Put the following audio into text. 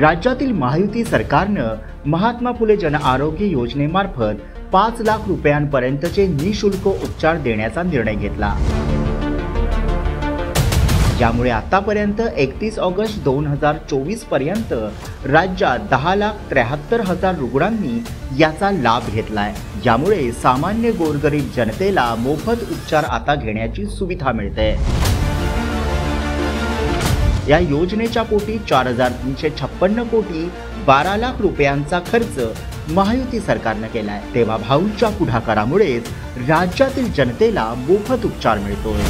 राज्यातील महायुती सरकारनं महात्मा फुले जन आरोग्य योजनेमार्फत पाच लाख रुपयांपर्यंतचे निशुल्क उपचार देण्याचा निर्णय घेतला. यामुळे आतापर्यंत एकतीस ऑगस्ट दोन हजार चोवीसपर्यंत राज्यात दहा लाख त्र्याहत्तर हजार रुग्णांनी याचा लाभ घेतलाय. यामुळे सामान्य गोरगरीब जनतेला मोफत उपचार आता घेण्याची सुविधा मिळते या योजनेच्या पोटी चार हजार तीनशे छप्पन्न कोटी बारा लाख रुपयांचा खर्च महायुती सरकारनं केलाय. तेव्हा भाऊच्या पुढाकारामुळेच राज्यातील जनतेला मोफत उपचार मिळतोय.